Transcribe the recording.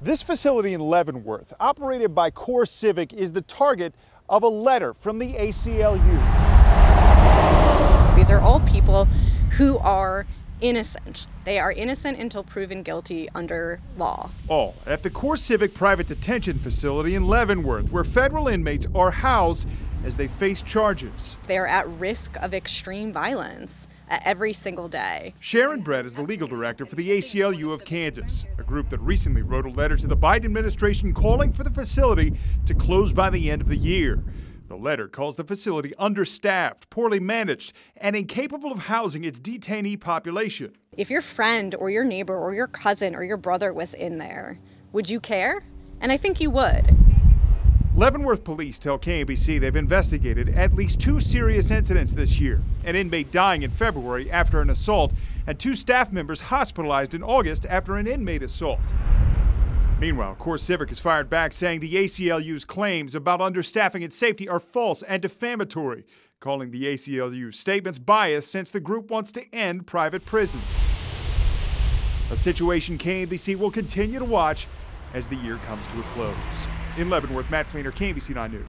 This facility in Leavenworth, operated by CoreCivic, is the target of a letter from the ACLU. These are all people who are innocent. They are innocent until proven guilty under law. All at the CoreCivic Private Detention Facility in Leavenworth, where federal inmates are housed as they face charges. They are at risk of extreme violence every single day. Sharon Brett is the legal director for the ACLU of Kansas, a group that recently wrote a letter to the Biden administration calling for the facility to close by the end of the year. The letter calls the facility understaffed, poorly managed, and incapable of housing its detainee population. If your friend or your neighbor or your cousin or your brother was in there, would you care? And I think you would. Leavenworth police tell KMBC they've investigated at least two serious incidents this year an inmate dying in February after an assault, and two staff members hospitalized in August after an inmate assault. Meanwhile, CoreCivic has fired back saying the ACLU's claims about understaffing and safety are false and defamatory, calling the ACLU's statements biased since the group wants to end private prisons. A situation KMBC will continue to watch as the year comes to a close. In Leavenworth, Matt Flener, KMBC 9 News.